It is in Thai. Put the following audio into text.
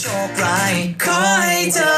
โชคร้ายขอให้เธอ